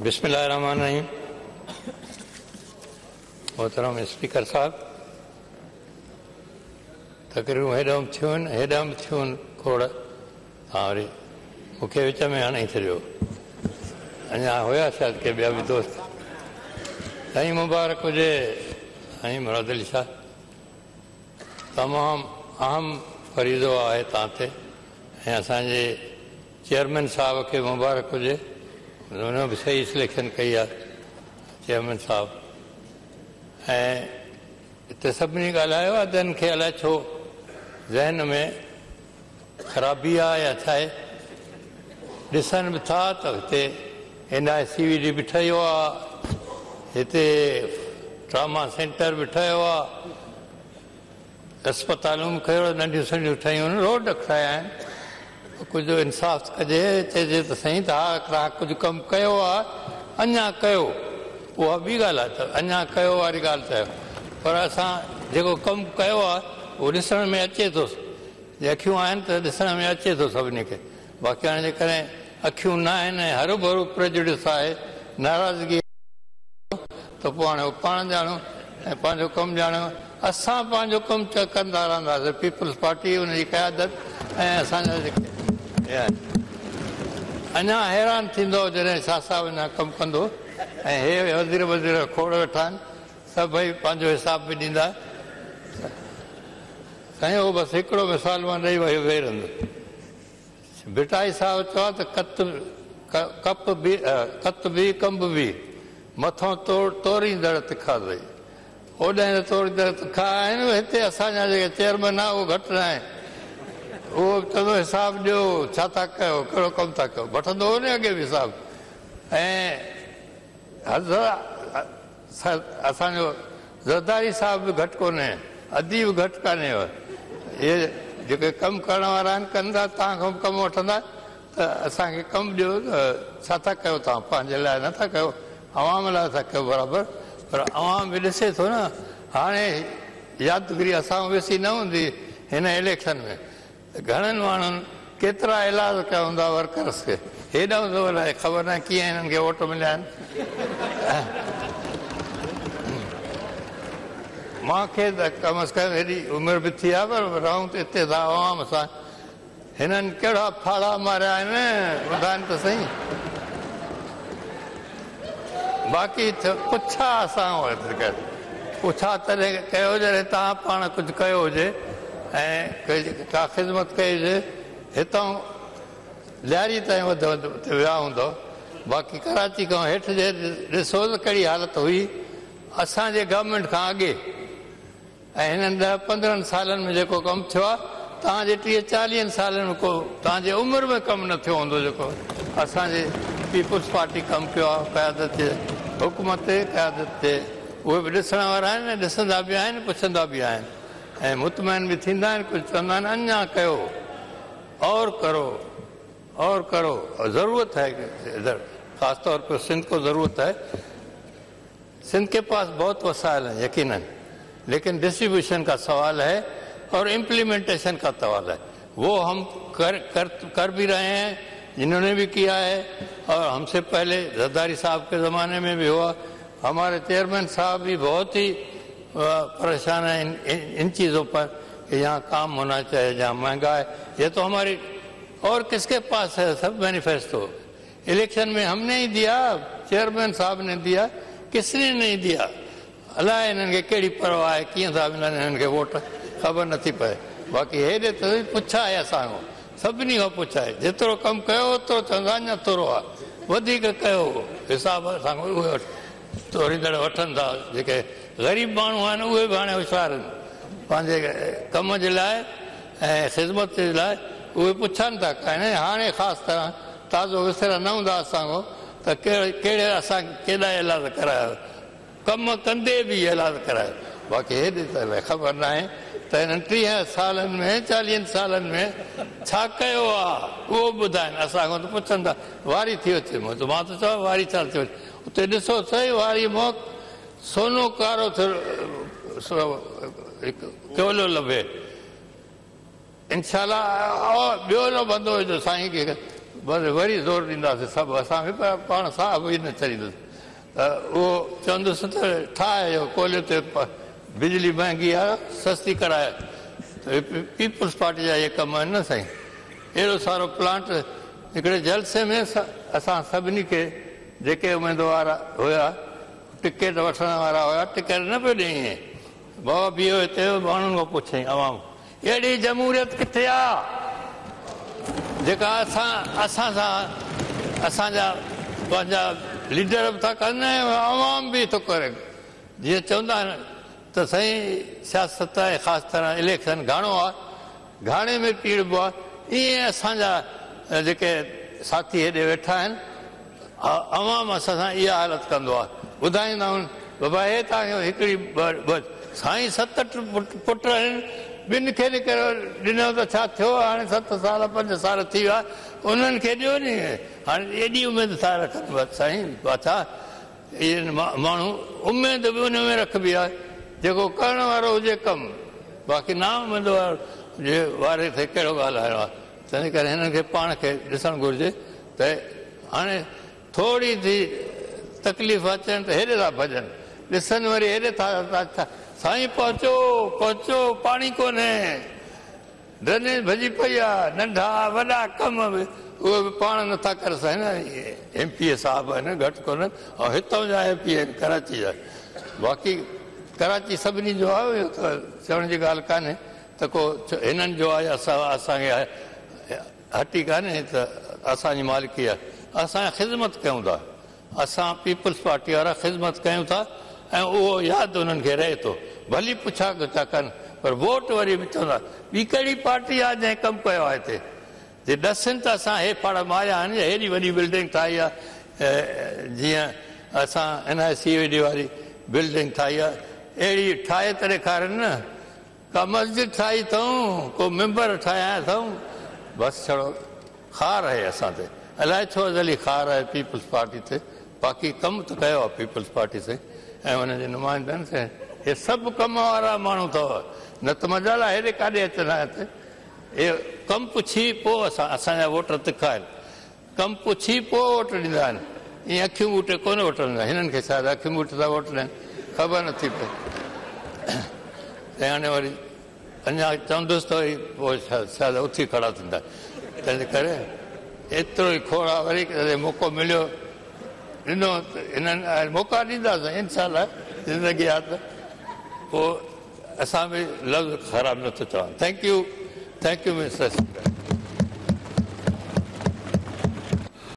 बिस्मिल रहमान रहीम मोहतरम स्पीकर साहब तकरीबूं हेॾांहुं थियूं आहिनि हेॾां खोड़ हाँ वरी मूंखे विच में हाणे ई छॾियो अञा के ॿिया बि दोस्त सही मुबारक हुजे साईं मुराद अली शाह तमाम अहम फरीज़ो आहे तव्हां ते ऐं चेयरमैन साहब के मुबारक हुजे हुन बि सही सिलेक्शन कई आहे चेयरमैन साहिबु ऐं हिते सभिनी ॻाल्हायो आहे जन खे अलाए छो ज़हन में ख़राबी आहे या छा आहे ॾिसनि बि था त हिते N I C V D बि ठहियो आहे हिते ट्रामा सेंटर बि ठहियो आहे अस्पतालूं बि खयो नंढियूं संडियूं ठहियूं आहिनि रोड ठाहिया आहिनि कुझु इंसाफ़ कजे चइजे त साईं तव्हां हा तव्हां कुझु कमु कयो आहे अञा कयो उहा ॿी ॻाल्हि आहे त अञा कयो वारी ॻाल्हि चयो पर असां जेको कमु कयो आहे उहो ॾिसण में अचे थो जे अखियूं आहिनि त ॾिसण में अचे थो सभिनी खे बाक़ी हाणे जेकॾहिं अखियूं न आहिनि ऐं हरू भरू प्रज्वल आहे नाराज़गी त पोइ हाणे उहो पाण ॼाणो ऐं पंहिंजो कमु ॼाणियो असां पंहिंजो कमु कंदा रहंदासीं पीपल्स पार्टी हुन क़यादत ऐं असांजा जेके अञा हैरान थींदो जॾहिं छा साहब अञा कमु कंदो ऐं हे वज़ीर वज़ीर खोड़ वेठा आहिनि सभई पंहिंजो हिसाब बि ॾींदा साईं उहो बसि हिकिड़ो मिसाल मां ॾेई वियो वेही रहंदो भिटाई साहब चयो त कत कप बि कत बि कंब बि मथां तोड़ तोड़ी तिखा भई होॾे तोड़ी तिखा आहिनि हिते असांजा जेके चेयरमैन आहे उहो घटि न आहिनि उहो बि चवंदो हिसाब ॾियो छा था कयो कहिड़ो कमु था कयो वठंदो हो न अॻे बि हिसाब ऐं असांजो ज़रदारी हिसाब बि घटि कोन्हे अधी बि घटि कान्हे इहे जेके कमु करण वारा आहिनि कनि था तव्हां खां कमु वठंदा त असांखे कमु ॾियो त छा था कयो तव्हां पंहिंजे लाइ नथा कयो आवाम लाइ था कयो बराबरि पर आवाम बि ॾिसे थो न हाणे यादगिरी असां वेसी न हूंदी हिन इलेक्शन में घणनि माण्हुनि केतिरा इलाज कया हूंदा वर्कर्स खे हेॾा हूंदो अलाए ख़बर न कीअं हिननि खे वोट मिलिया आहिनि मूंखे त कम अस कम हेॾी उमिरि बि थी आहे पर रहूं त हिते था आवाम सां हिननि कहिड़ा फाड़ा मारिया आहिनि ॿुधाइनि त सही बाक़ी पुछा असां पुछा तॾहिं कयो जॾहिं तव्हां पाण कुझु कयो हुजे ऐं का ख़िदमत कईसि हितां ॾिआरी ताईं वध हूंदो बाक़ी कराची खां हेठि जे ॾिसो त कहिड़ी हालति हुई असांजे गवर्नमेंट खां अॻे ऐं हिननि ॾह पंद्रहनि सालनि में जेको कमु थियो आहे तव्हांजे टीह चालीहनि सालनि में को तव्हांजे उमिरि में कमु न थियो हूंदो जेको असांजे पीपुल्स पार्टी कमु कयो आहे क़यादत हुकूमत ते क़यादत ते उहे बि ॾिसण वारा आहिनि ॾिसंदा बि आहिनि पुछंदा बि आहिनि ऐं मुतमैन बि थींदा आहिनि कुझु चवंदा आहिनि अञा कयो और करो और करो और ज़रूरत है इधर ख़ास तौर पर सिंध को ज़रूरत है सिंध के पास बहुत वसाइल हैं यकीन लेकिन डिस्ट्रीब्यूशन का सवाल है और इम्प्लीमेंटेशन का सवाल है वो हम कर कर कर भी रहे हैं जिन्होंने भी किया है और हमसे पहले जद्दारी साहब के ज़माने में भी हुआ हमारे चेयरमैन साहब भी बहुत ही परेशान है इन, इन, चीज़ों पर कि यहाँ काम होना चाहिए जहाँ महंगा है ये तो हमारी और किसके पास है सब मैनिफेस्टो इलेक्शन में हमने ही दिया चेयरमैन साहब ने दिया किसने नहीं दिया अलाए इन्हनि खे कहिड़ी परवाह आहे कीअं साहब मिलनि हिननि खे वोट ख़बर नथी पए बाक़ी हेॾे त तो पुछाए असांजो सभिनी खां पुछाए जेतिरो कमु कयो ओतिरो चवंदा अञा थोरो आहे वधीक कयो हिसाब सां उहो तोरींदड़ वठनि था जेके ग़रीब माण्हू आहिनि उहे बि हाणे होशियारु आहिनि पंहिंजे कम जे लाइ ऐं ख़िदमत जे लाइ उहे पुछनि था कान हाणे ख़ासि तरह ताज़ो विसर न हूंदा असां खां त कहिड़े कहिड़े असां केॾा इलाज करायो कमु कंदे बि इलाज करायो बाक़ी त ख़बर न आहे त हिननि टीह सालनि में चालीहनि सालनि में छा कयो आहे उहो ॿुधाइनि असां खां त पुछनि था वारी थी अचे मां त चवां वारी छा थी अचे उते ॾिसो सही वारी मोक सोनो कारो थियो साईं खे बसि वरी ज़ोर ॾींदासीं सभु असांखे पाण साह बि न चढ़ींदुसि त उहो चवंदुसि त ठाहे इहो कोले ते बिजली महांगी आहे सस्ती कराए पीपुल्स पार्टी जा इहे कम आहिनि न साईं अहिड़ो सारो प्लांट हिकिड़े जलसे में असां सभिनी खे जेके उमेदवार हुया ಟಿಕೆಟ್ वठण वारा हुया टिकेट न पियो ॾियईं बाबा बीहो हिते माण्हुनि खां पुछियईं आवाम अहिड़ी जमूरियत किथे आहे जेका असां असां सां असांजा पंहिंजा लीडर बि था कंदा आहिनि आवाम बि थो करे जीअं चवंदा आहिनि त साईं सियासत ऐं ख़ासि तरह इलेक्शन घाणो आहे घाणे में पीड़िबो आहे ईअं असांजा जेके साथी हेॾे वेठा आहिनि हा आवाम असां सां इहा हालति कंदो आहे ॿुधाईंदा आहिनि बाबा हे तव्हांखे हिकिड़ी साईं सत अठ पुट आहिनि ॿिनि खे निकिरो ॾिनो त छा थियो हाणे सत साल पंज साल थी विया उन्हनि खे ॾियो नी हाणे एॾी उमेदु था रखनि साईं छा इहे माण्हू उमेदु बि उन में रखबी आहे जेको करण वारो हुजे कमु बाक़ी ना उमेद वारो जे वारे ते कहिड़ो ॻाल्हाइणो आहे तंहिं करे हिननि खे पाण खे ॾिसणु घुरिजे त हाणे थोरी थी तकलीफ़ अचनि त हेॾे था भॼनि ॾिसनि वरी हेॾे था साईं पहुचो पहुचो पाणी कोन्हे ड्रेनेज भॼी पई आहे नंढा वॾा कम बि उहे बि पाण नथा करे सघनि एम पी ए साहिबु आहिनि घटि कोन्हनि ऐं हितां जा एम पी आहिनि कराची जा बाक़ी कराची सभिनी जो आहे इहो त चवण जी ॻाल्हि कान्हे त को हिननि जो आहे असां असांखे हटी कान्हे त असांजी मालिकी आहे असां ख़िदमत कयूं था असां पीपल्स पार्टी वारा ख़िदमत कयूं था ऐं उहो यादि उन्हनि खे रहे थो भली पुछा था कनि पर वोट वरी बि चवंदा ॿी कहिड़ी पार्टी आहे जंहिं कमु कयो आहे हिते जे ॾसनि त असां हे पाड़ माया आहिनि हेॾी वॾी बिल्डिंग ठाही आहे जीअं असां N I C V D वारी बिल्डिंग ठाही आहे अहिड़ी ठाहे त ॾेखारनि न का मस्जिद ठाही अथऊं को मेंबर ठाहिया अथऊं बसि छड़ो खार आहे असां ते अलाए थो खार आहे पीपल्स पार्टी ते बाक़ी कम त कयो आहे पीपल्स पार्टी ते ऐं हुनजे नुमाइंदनि से हे सभु कम वारा माण्हू अथव न त मज़ा हेॾे काॾे अचनि हिते हे कमु पुछी पोइ असां असांजा वोट तिखा आहिनि कमु पुछी पोइ वोट ॾींदा आहिनि ईअं अखियूं ॿूटे कोन वोट ॾींदा हिननि खे शायदि अखियूं बूट था वोट ॾियनि ख़बर नथी पए ऐं हाणे वरी अञा चवंदुसि त वरी पोइ शायदि उथी खड़ा थींदा तंहिंजे करे एतिरो ई खोड़ा वरी करे मौक़ो मिलियो ॾिनो हिननि मौका ॾींदासीं ज़िंदगी आहे त पोइ असां बि लफ़्ज़ ख़राबु नथो चवां थैंक यू थैंक यू मिसाल